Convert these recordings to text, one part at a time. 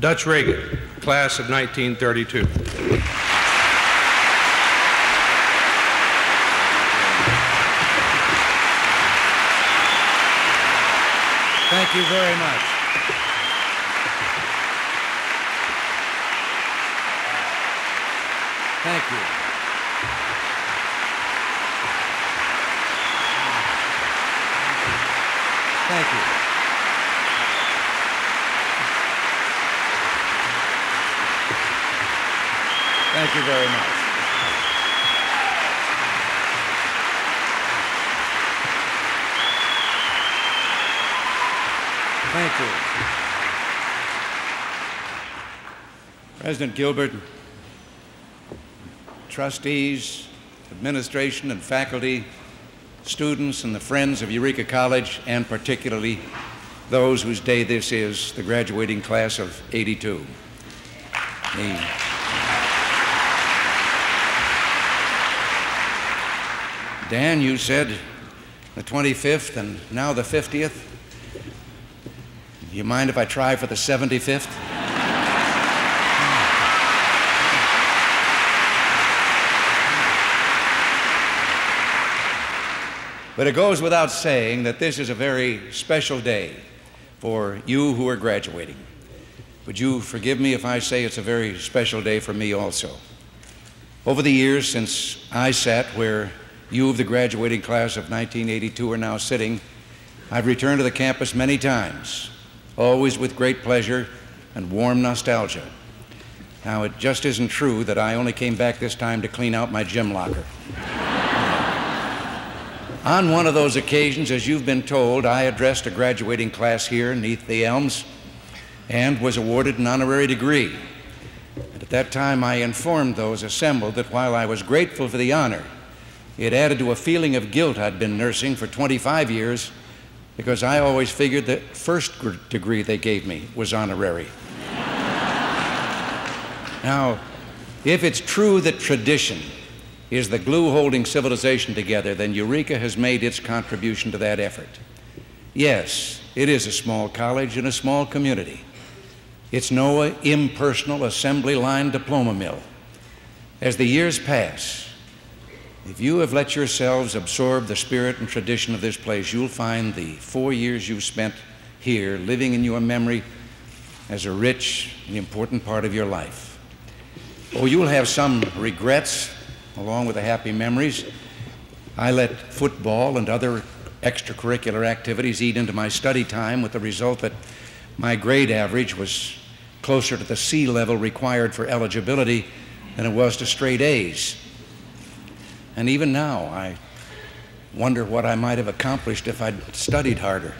Dutch Reagan, class of 1932. Thank you very much. Thank you. Thank you. Thank you very much. Thank you. President Gilbert, trustees, administration, and faculty, students, and the friends of Eureka College, and particularly those whose day this is, the graduating class of 82. The- Dan, you said the 25th and now the 50th. You mind if I try for the 75th? But it goes without saying that this is a very special day for you who are graduating. Would you forgive me if I say it's a very special day for me also? Over the years since I sat where you of the graduating class of 1982 are now sitting, I've returned to the campus many times, always with great pleasure and warm nostalgia. Now, it just isn't true that I only came back this time to clean out my gym locker. On one of those occasions, as you've been told, I addressed a graduating class here neath the elms and was awarded an honorary degree. And at that time, I informed those assembled that while I was grateful for the honor, it added to a feeling of guilt I'd been nursing for 25 years because I always figured the first gr- degree they gave me was honorary. now, if it's true that tradition is the glue holding civilization together, then Eureka has made its contribution to that effort. Yes, it is a small college in a small community. It's no impersonal assembly line diploma mill. As the years pass, if you have let yourselves absorb the spirit and tradition of this place, you'll find the four years you've spent here living in your memory as a rich and important part of your life. Oh, you'll have some regrets along with the happy memories. I let football and other extracurricular activities eat into my study time with the result that my grade average was closer to the C level required for eligibility than it was to straight A's. And even now, I wonder what I might have accomplished if I'd studied harder.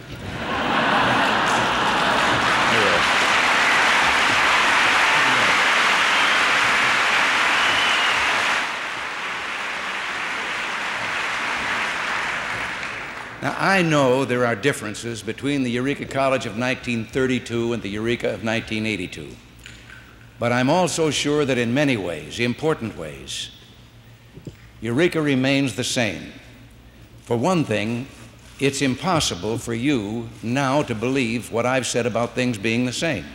Now, I know there are differences between the Eureka College of 1932 and the Eureka of 1982. But I'm also sure that in many ways, important ways, Eureka remains the same. For one thing, it's impossible for you now to believe what I've said about things being the same.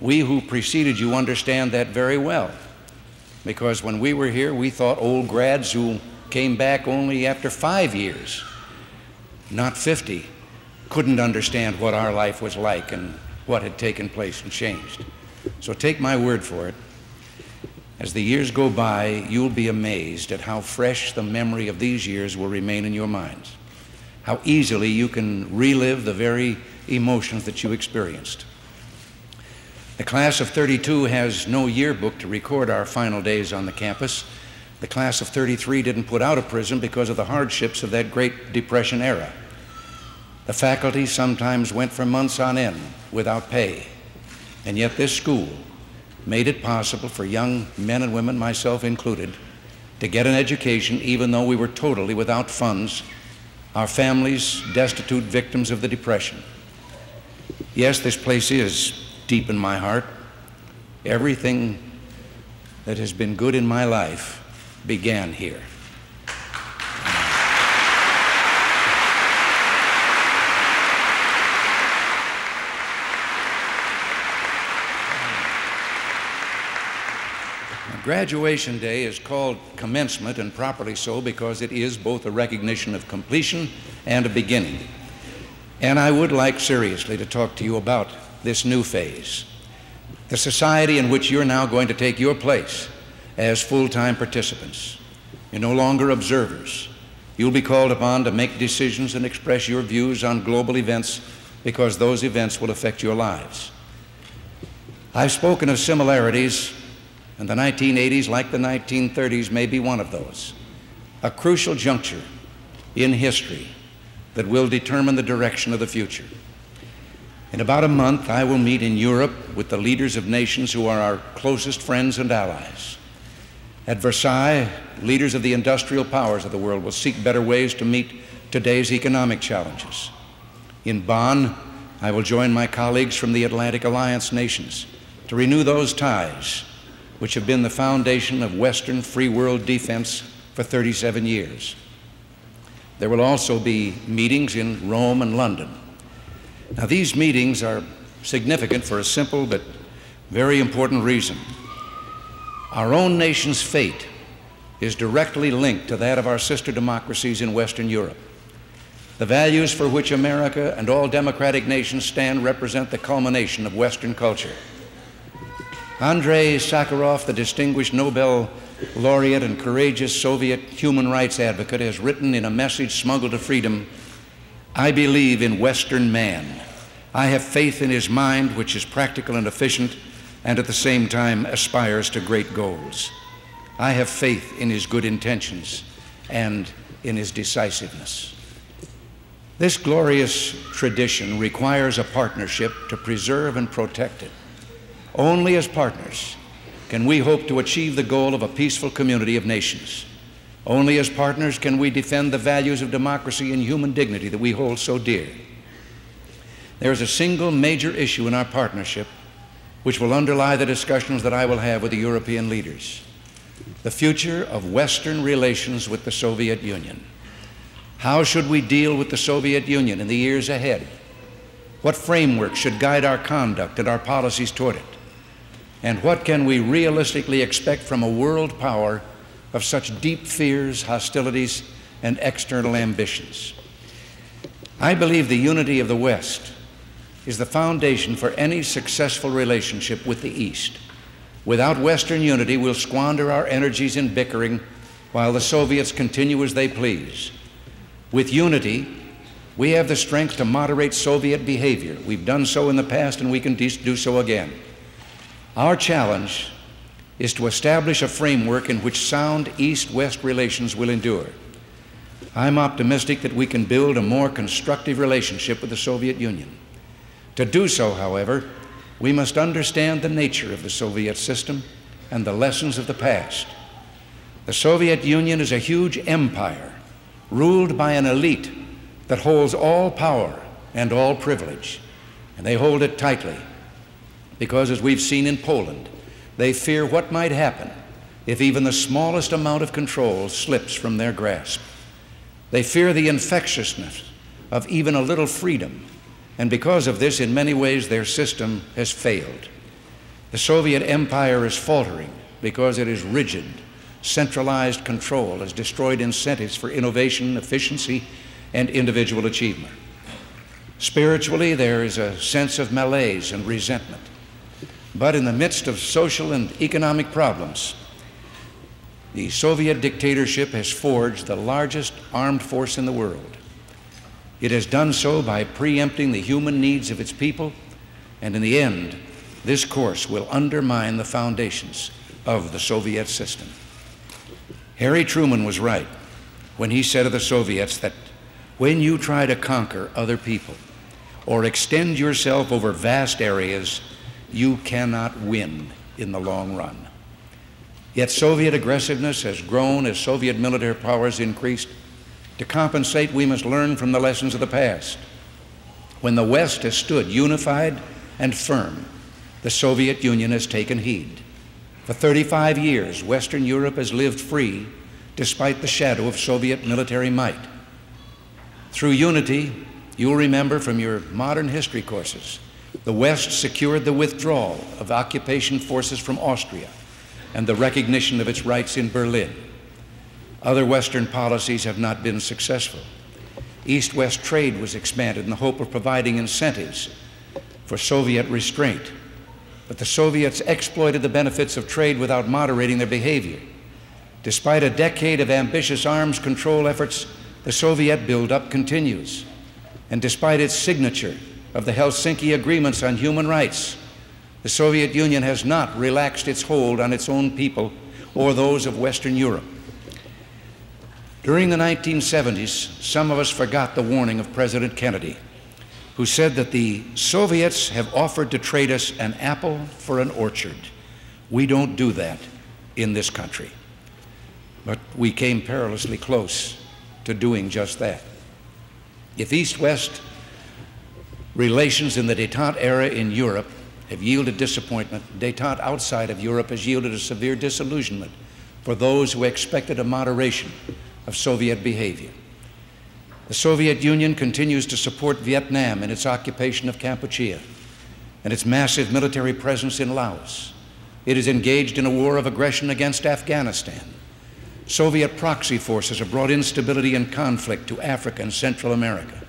We who preceded you understand that very well, because when we were here, we thought old grads who came back only after five years, not 50, couldn't understand what our life was like and what had taken place and changed. So take my word for it. As the years go by, you'll be amazed at how fresh the memory of these years will remain in your minds, how easily you can relive the very emotions that you experienced. The class of 32 has no yearbook to record our final days on the campus. The class of 33 didn't put out of Prism because of the hardships of that Great Depression era. The faculty sometimes went for months on end without pay, and yet this school made it possible for young men and women, myself included, to get an education even though we were totally without funds, our families destitute victims of the Depression. Yes, this place is deep in my heart. Everything that has been good in my life began here. Graduation Day is called commencement, and properly so, because it is both a recognition of completion and a beginning. And I would like seriously to talk to you about this new phase, the society in which you're now going to take your place as full time participants. You're no longer observers. You'll be called upon to make decisions and express your views on global events because those events will affect your lives. I've spoken of similarities and the 1980s, like the 1930s, may be one of those. A crucial juncture in history that will determine the direction of the future. In about a month, I will meet in Europe with the leaders of nations who are our closest friends and allies. At Versailles, leaders of the industrial powers of the world will seek better ways to meet today's economic challenges. In Bonn, I will join my colleagues from the Atlantic Alliance nations to renew those ties which have been the foundation of Western free world defense for 37 years. There will also be meetings in Rome and London. Now, these meetings are significant for a simple but very important reason. Our own nation's fate is directly linked to that of our sister democracies in Western Europe. The values for which America and all democratic nations stand represent the culmination of Western culture. Andrei Sakharov, the distinguished Nobel laureate and courageous Soviet human rights advocate, has written in a message smuggled to freedom I believe in Western man. I have faith in his mind, which is practical and efficient, and at the same time aspires to great goals. I have faith in his good intentions and in his decisiveness. This glorious tradition requires a partnership to preserve and protect it. Only as partners can we hope to achieve the goal of a peaceful community of nations. Only as partners can we defend the values of democracy and human dignity that we hold so dear. There is a single major issue in our partnership which will underlie the discussions that I will have with the European leaders the future of Western relations with the Soviet Union. How should we deal with the Soviet Union in the years ahead? What framework should guide our conduct and our policies toward it? And what can we realistically expect from a world power of such deep fears, hostilities, and external ambitions? I believe the unity of the West is the foundation for any successful relationship with the East. Without Western unity, we'll squander our energies in bickering while the Soviets continue as they please. With unity, we have the strength to moderate Soviet behavior. We've done so in the past and we can do so again. Our challenge is to establish a framework in which sound East West relations will endure. I'm optimistic that we can build a more constructive relationship with the Soviet Union. To do so, however, we must understand the nature of the Soviet system and the lessons of the past. The Soviet Union is a huge empire ruled by an elite that holds all power and all privilege, and they hold it tightly because, as we've seen in Poland, they fear what might happen if even the smallest amount of control slips from their grasp. They fear the infectiousness of even a little freedom, and because of this, in many ways, their system has failed. The Soviet Empire is faltering because it is rigid. Centralized control has destroyed incentives for innovation, efficiency, and individual achievement. Spiritually, there is a sense of malaise and resentment. But in the midst of social and economic problems, the Soviet dictatorship has forged the largest armed force in the world. It has done so by preempting the human needs of its people, and in the end, this course will undermine the foundations of the Soviet system. Harry Truman was right when he said of the Soviets that when you try to conquer other people or extend yourself over vast areas, you cannot win in the long run. Yet Soviet aggressiveness has grown as Soviet military power has increased. To compensate, we must learn from the lessons of the past. When the West has stood unified and firm, the Soviet Union has taken heed. For 35 years, Western Europe has lived free despite the shadow of Soviet military might. Through unity, you'll remember from your modern history courses the West secured the withdrawal of occupation forces from Austria and the recognition of its rights in Berlin. Other Western policies have not been successful. East West trade was expanded in the hope of providing incentives for Soviet restraint. But the Soviets exploited the benefits of trade without moderating their behavior. Despite a decade of ambitious arms control efforts, the Soviet buildup continues. And despite its signature of the Helsinki Agreements on Human Rights, the Soviet Union has not relaxed its hold on its own people or those of Western Europe. During the 1970s, some of us forgot the warning of President Kennedy, who said that the Soviets have offered to trade us an apple for an orchard. We don't do that in this country. But we came perilously close to doing just that. If East West relations in the detente era in Europe have yielded disappointment, detente outside of Europe has yielded a severe disillusionment for those who expected a moderation of Soviet behavior. The Soviet Union continues to support Vietnam in its occupation of Kampuchea and its massive military presence in Laos. It is engaged in a war of aggression against Afghanistan. Soviet proxy forces have brought instability and conflict to Africa and Central America.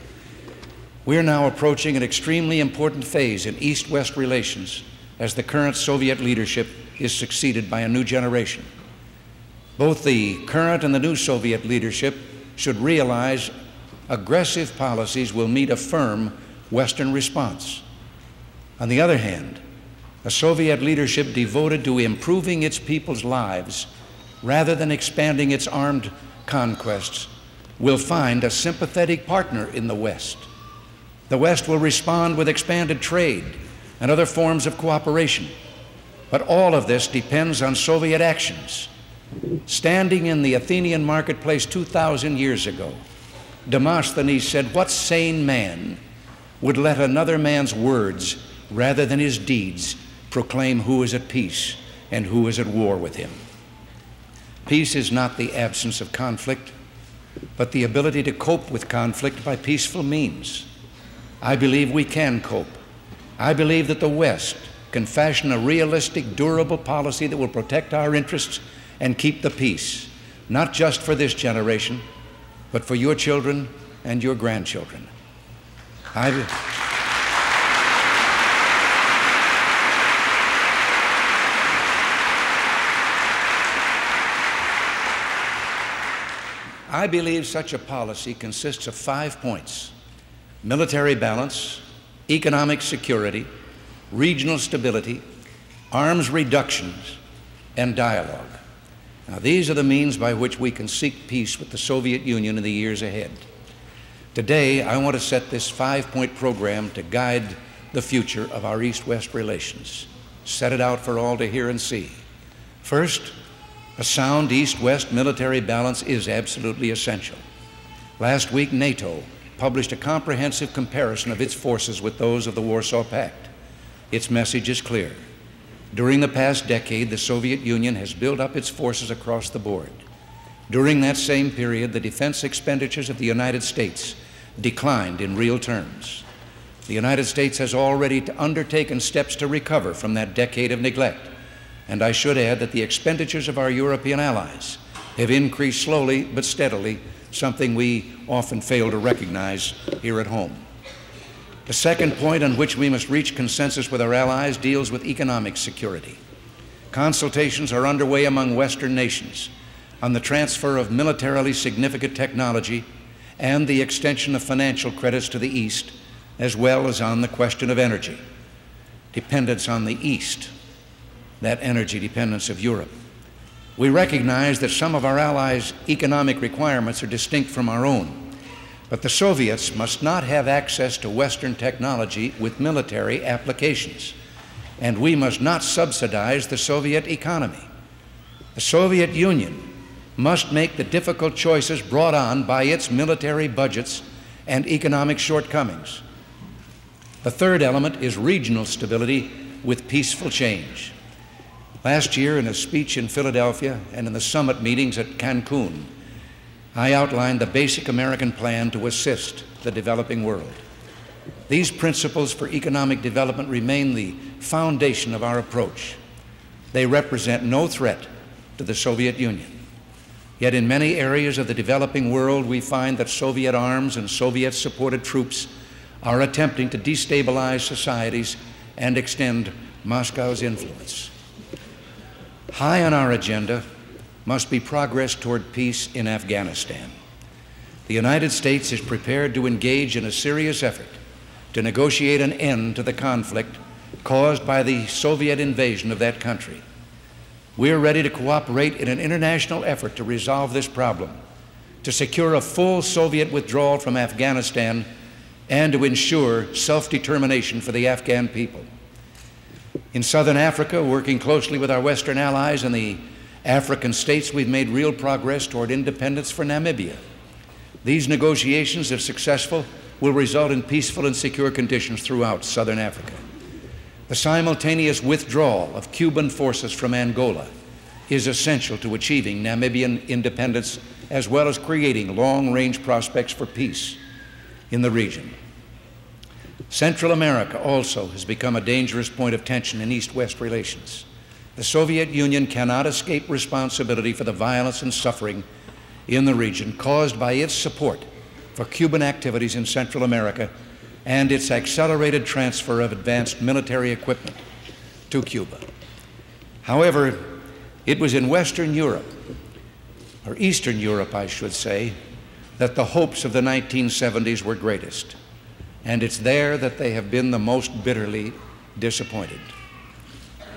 We are now approaching an extremely important phase in East West relations as the current Soviet leadership is succeeded by a new generation. Both the current and the new Soviet leadership should realize aggressive policies will meet a firm Western response. On the other hand, a Soviet leadership devoted to improving its people's lives rather than expanding its armed conquests will find a sympathetic partner in the West. The West will respond with expanded trade and other forms of cooperation. But all of this depends on Soviet actions Standing in the Athenian marketplace 2,000 years ago, Demosthenes said, What sane man would let another man's words rather than his deeds proclaim who is at peace and who is at war with him? Peace is not the absence of conflict, but the ability to cope with conflict by peaceful means. I believe we can cope. I believe that the West can fashion a realistic, durable policy that will protect our interests and keep the peace, not just for this generation, but for your children and your grandchildren. I, I believe such a policy consists of five points military balance, economic security, regional stability, arms reductions, and dialogue. Now, these are the means by which we can seek peace with the Soviet Union in the years ahead. Today, I want to set this five point program to guide the future of our East West relations. Set it out for all to hear and see. First, a sound East West military balance is absolutely essential. Last week, NATO published a comprehensive comparison of its forces with those of the Warsaw Pact. Its message is clear. During the past decade, the Soviet Union has built up its forces across the board. During that same period, the defense expenditures of the United States declined in real terms. The United States has already undertaken steps to recover from that decade of neglect. And I should add that the expenditures of our European allies have increased slowly but steadily, something we often fail to recognize here at home. The second point on which we must reach consensus with our allies deals with economic security. Consultations are underway among Western nations on the transfer of militarily significant technology and the extension of financial credits to the East, as well as on the question of energy. Dependence on the East, that energy dependence of Europe. We recognize that some of our allies' economic requirements are distinct from our own. But the Soviets must not have access to Western technology with military applications. And we must not subsidize the Soviet economy. The Soviet Union must make the difficult choices brought on by its military budgets and economic shortcomings. The third element is regional stability with peaceful change. Last year, in a speech in Philadelphia and in the summit meetings at Cancun, I outlined the basic American plan to assist the developing world. These principles for economic development remain the foundation of our approach. they represent no threat to the Soviet Union. Yet in many areas of the developing world, we find that Soviet arms and Soviet supported troops are attempting to destabilize societies and extend Moscow's influence. High on our agenda must be progress toward peace in Afghanistan. The United States is prepared to engage in a serious effort to negotiate an end to the conflict caused by the Soviet invasion of that country. We are ready to cooperate in an international effort to resolve this problem, to secure a full Soviet withdrawal from Afghanistan, and to ensure self determination for the Afghan people. In southern Africa, working closely with our Western allies and the African states, we've made real progress toward independence for Namibia. These negotiations, if successful, will result in peaceful and secure conditions throughout southern Africa. The simultaneous withdrawal of Cuban forces from Angola is essential to achieving Namibian independence as well as creating long range prospects for peace in the region. Central America also has become a dangerous point of tension in East West relations. The Soviet Union cannot escape responsibility for the violence and suffering in the region caused by its support for Cuban activities in Central America and its accelerated transfer of advanced military equipment to Cuba. However, it was in Western Europe, or Eastern Europe, I should say, that the hopes of the 1970s were greatest and it's there that they have been the most bitterly disappointed.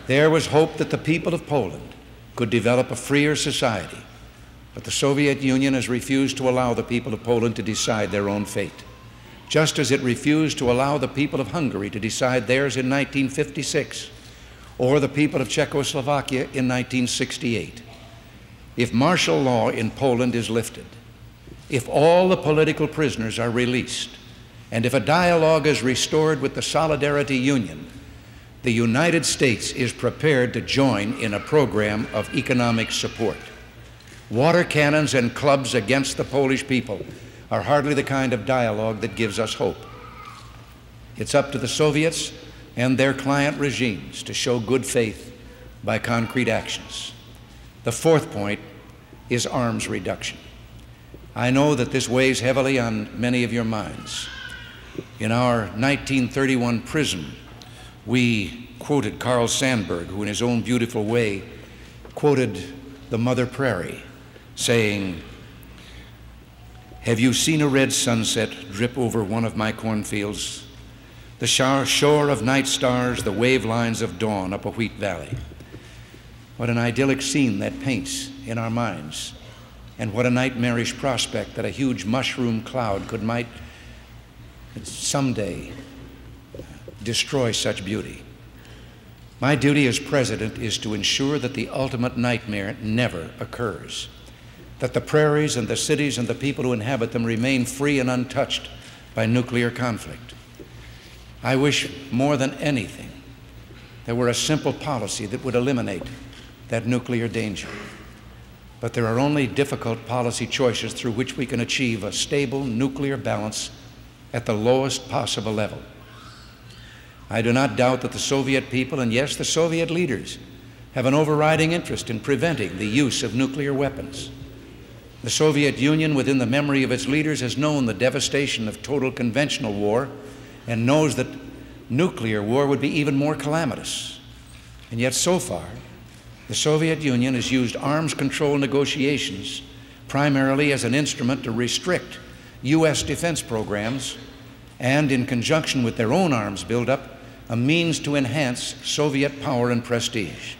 There was hope that the people of Poland could develop a freer society, but the Soviet Union has refused to allow the people of Poland to decide their own fate, just as it refused to allow the people of Hungary to decide theirs in 1956 or the people of Czechoslovakia in 1968. If martial law in Poland is lifted, if all the political prisoners are released, and if a dialogue is restored with the Solidarity Union, the United States is prepared to join in a program of economic support. Water cannons and clubs against the Polish people are hardly the kind of dialogue that gives us hope. It's up to the Soviets and their client regimes to show good faith by concrete actions. The fourth point is arms reduction. I know that this weighs heavily on many of your minds. In our 1931 prism, we quoted Carl Sandburg, who in his own beautiful way quoted the Mother Prairie, saying, Have you seen a red sunset drip over one of my cornfields? The shore of night stars, the wave lines of dawn up a wheat valley. What an idyllic scene that paints in our minds, and what a nightmarish prospect that a huge mushroom cloud could might someday uh, destroy such beauty. My duty as president is to ensure that the ultimate nightmare never occurs, that the prairies and the cities and the people who inhabit them remain free and untouched by nuclear conflict. I wish more than anything there were a simple policy that would eliminate that nuclear danger. But there are only difficult policy choices through which we can achieve a stable nuclear balance at the lowest possible level. I do not doubt that the Soviet people, and yes, the Soviet leaders, have an overriding interest in preventing the use of nuclear weapons. The Soviet Union, within the memory of its leaders, has known the devastation of total conventional war and knows that nuclear war would be even more calamitous. And yet, so far, the Soviet Union has used arms control negotiations primarily as an instrument to restrict U.S. defense programs, and in conjunction with their own arms buildup, a means to enhance Soviet power and prestige.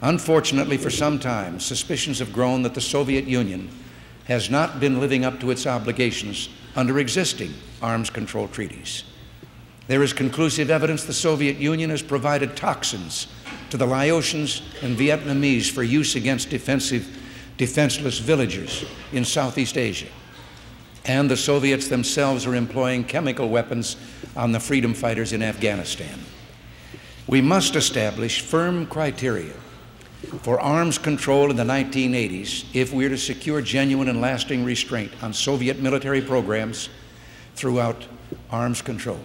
Unfortunately, for some time, suspicions have grown that the Soviet Union has not been living up to its obligations under existing arms control treaties. There is conclusive evidence the Soviet Union has provided toxins to the Laotians and Vietnamese for use against defensive, defenseless villagers in Southeast Asia and the Soviets themselves are employing chemical weapons on the freedom fighters in Afghanistan. We must establish firm criteria for arms control in the 1980s if we are to secure genuine and lasting restraint on Soviet military programs throughout arms control.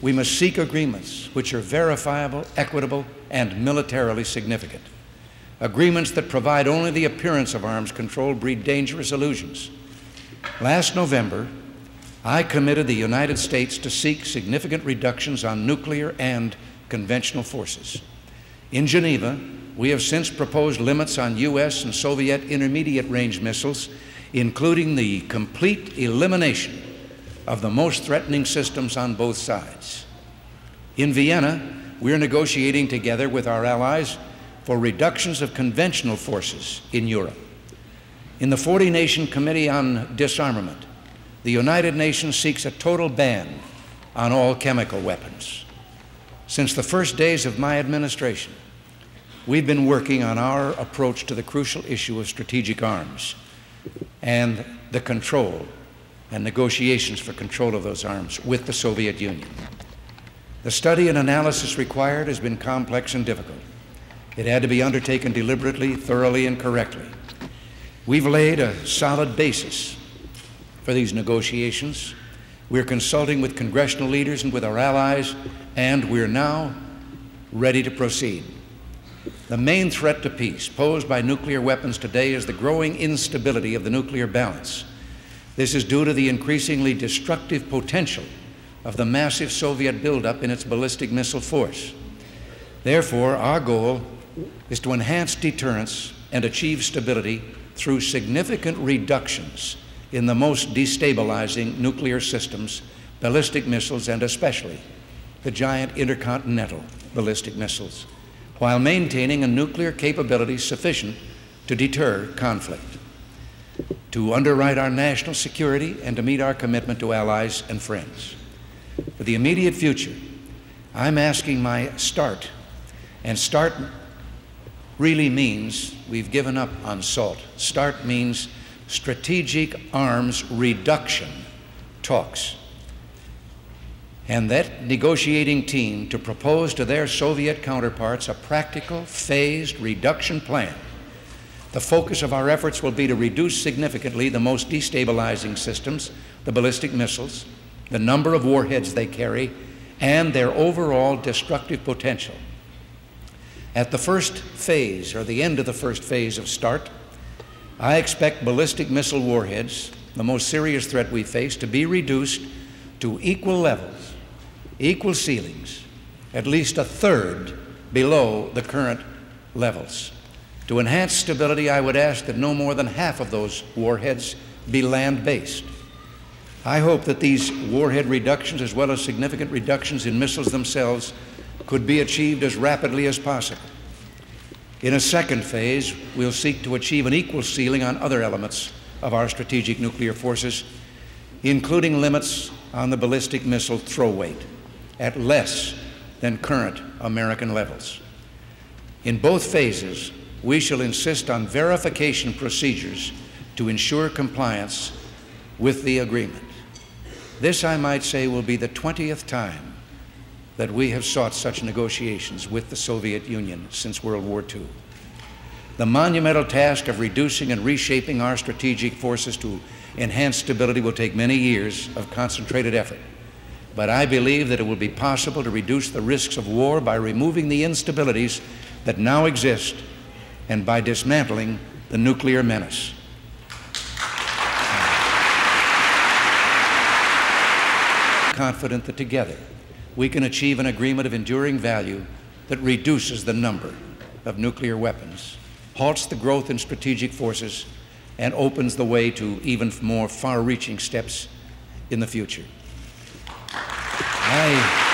we must seek agreements which are verifiable, equitable, and militarily significant. Agreements that provide only the appearance of arms control breed dangerous illusions. Last November, I committed the United States to seek significant reductions on nuclear and conventional forces. In Geneva, we have since proposed limits on U.S. and Soviet intermediate range missiles, including the complete elimination of the most threatening systems on both sides. In Vienna, we are negotiating together with our allies for reductions of conventional forces in Europe. In the 40 Nation Committee on Disarmament, the United Nations seeks a total ban on all chemical weapons. Since the first days of my administration, we've been working on our approach to the crucial issue of strategic arms and the control and negotiations for control of those arms with the Soviet Union. The study and analysis required has been complex and difficult. It had to be undertaken deliberately, thoroughly, and correctly. We've laid a solid basis for these negotiations. We're consulting with congressional leaders and with our allies, and we're now ready to proceed. The main threat to peace posed by nuclear weapons today is the growing instability of the nuclear balance. This is due to the increasingly destructive potential of the massive Soviet buildup in its ballistic missile force. Therefore, our goal is to enhance deterrence and achieve stability through significant reductions in the most destabilizing nuclear systems, ballistic missiles, and especially the giant intercontinental ballistic missiles, while maintaining a nuclear capability sufficient to deter conflict to underwrite our national security and to meet our commitment to allies and friends. For the immediate future, I'm asking my start, and start really means we've given up on SALT. START means strategic arms reduction talks. And that negotiating team to propose to their Soviet counterparts a practical, phased reduction plan the focus of our efforts will be to reduce significantly the most destabilizing systems, the ballistic missiles, the number of warheads they carry, and their overall destructive potential. At the first phase, or the end of the first phase of START, I expect ballistic missile warheads, the most serious threat we face, to be reduced to equal levels, equal ceilings, at least a third below the current levels. To enhance stability, I would ask that no more than half of those warheads be land based. I hope that these warhead reductions, as well as significant reductions in missiles themselves, could be achieved as rapidly as possible. In a second phase, we'll seek to achieve an equal ceiling on other elements of our strategic nuclear forces, including limits on the ballistic missile throw weight at less than current American levels. In both phases, we shall insist on verification procedures to ensure compliance with the agreement. This, I might say, will be the 20th time that we have sought such negotiations with the Soviet Union since World War II. The monumental task of reducing and reshaping our strategic forces to enhance stability will take many years of concentrated effort. But I believe that it will be possible to reduce the risks of war by removing the instabilities that now exist and by dismantling the nuclear menace. Confident that together we can achieve an agreement of enduring value that reduces the number of nuclear weapons, halts the growth in strategic forces, and opens the way to even more far reaching steps in the future. I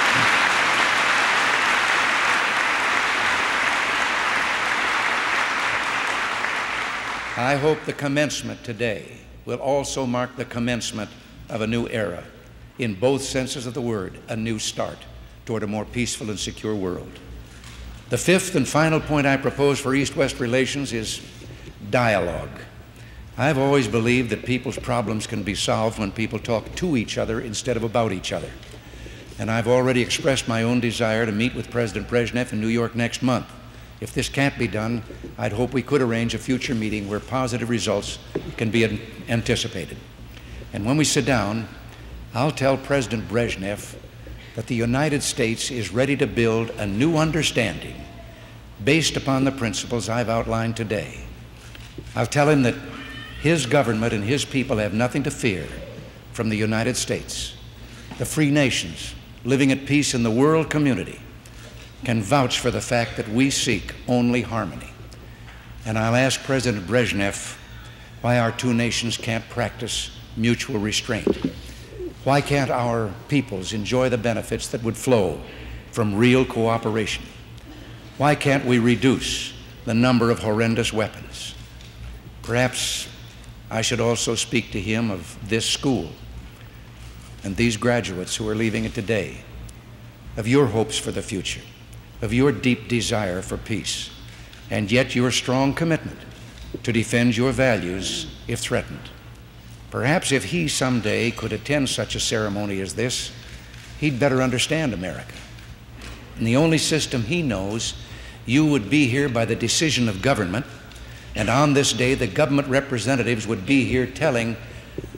I hope the commencement today will also mark the commencement of a new era, in both senses of the word, a new start toward a more peaceful and secure world. The fifth and final point I propose for East West relations is dialogue. I've always believed that people's problems can be solved when people talk to each other instead of about each other. And I've already expressed my own desire to meet with President Brezhnev in New York next month. If this can't be done, I'd hope we could arrange a future meeting where positive results can be anticipated. And when we sit down, I'll tell President Brezhnev that the United States is ready to build a new understanding based upon the principles I've outlined today. I'll tell him that his government and his people have nothing to fear from the United States. The free nations living at peace in the world community can vouch for the fact that we seek only harmony. And I'll ask President Brezhnev why our two nations can't practice mutual restraint. Why can't our peoples enjoy the benefits that would flow from real cooperation? Why can't we reduce the number of horrendous weapons? Perhaps I should also speak to him of this school and these graduates who are leaving it today, of your hopes for the future, of your deep desire for peace, and yet your strong commitment to defend your values if threatened. Perhaps if he someday could attend such a ceremony as this, he'd better understand America. In the only system he knows, you would be here by the decision of government, and on this day, the government representatives would be here telling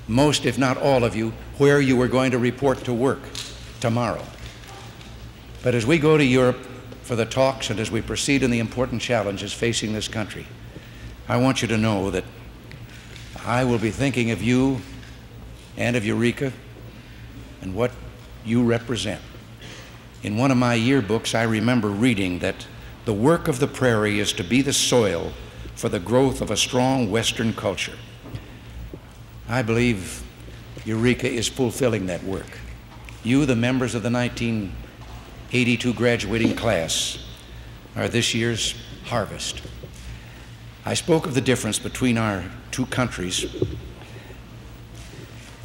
most, if not all of you, where you were going to report to work tomorrow. But as we go to Europe for the talks and as we proceed in the important challenges facing this country, I want you to know that I will be thinking of you and of Eureka and what you represent. In one of my yearbooks, I remember reading that the work of the prairie is to be the soil for the growth of a strong Western culture. I believe Eureka is fulfilling that work. You, the members of the 1982 graduating class, are this year's harvest. I spoke of the difference between our two countries.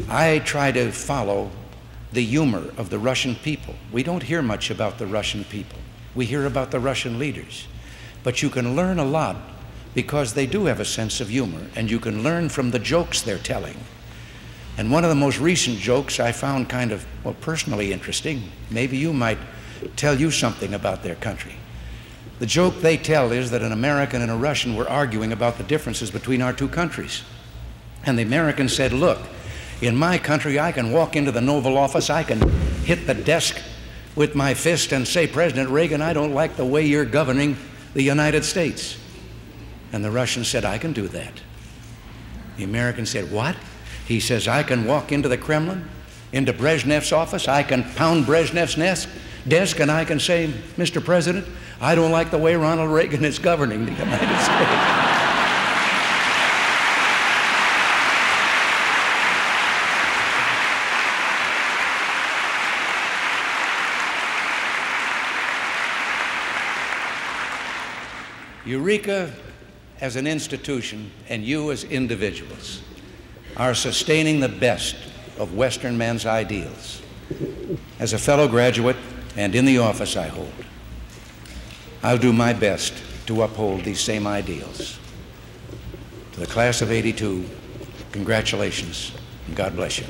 I try to follow the humor of the Russian people. We don't hear much about the Russian people. We hear about the Russian leaders. But you can learn a lot because they do have a sense of humor, and you can learn from the jokes they're telling. And one of the most recent jokes I found kind of, well, personally interesting. Maybe you might tell you something about their country. The joke they tell is that an American and a Russian were arguing about the differences between our two countries. And the American said, Look, in my country, I can walk into the Oval Office, I can hit the desk with my fist and say, President Reagan, I don't like the way you're governing the United States. And the Russian said, I can do that. The American said, What? He says, I can walk into the Kremlin, into Brezhnev's office, I can pound Brezhnev's desk, and I can say, Mr. President, I don't like the way Ronald Reagan is governing the United States. Eureka as an institution and you as individuals are sustaining the best of Western men's ideals. As a fellow graduate and in the office I hold, I'll do my best to uphold these same ideals. To the class of 82, congratulations and God bless you.